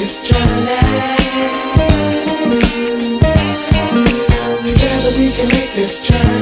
can make this journey. Together we can make this journey.